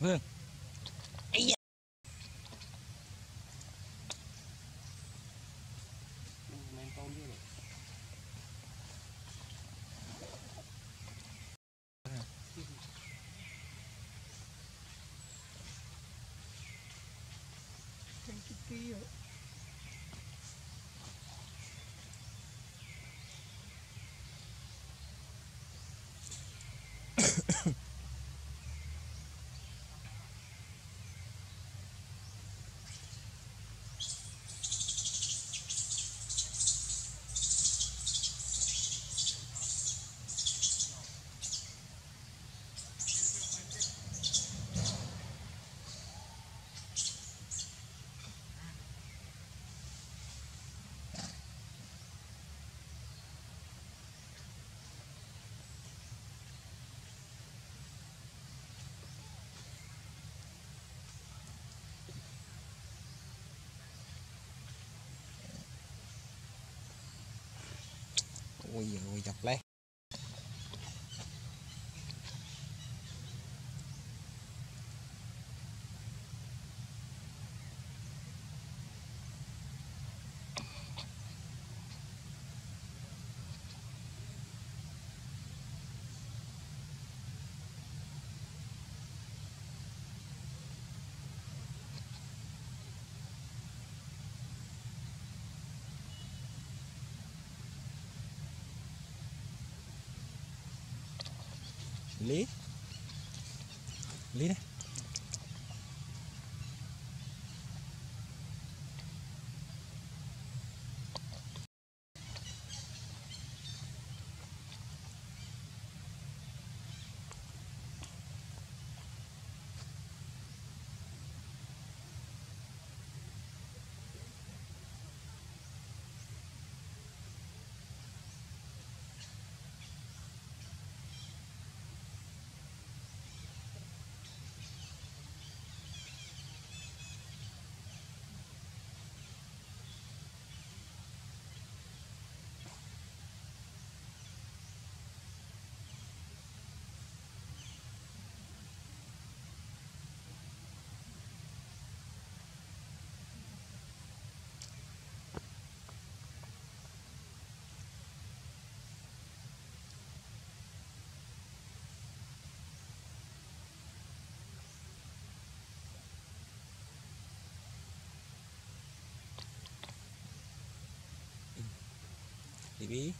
Vâng. nguy hiểm nguy dập lên Lý Lý TV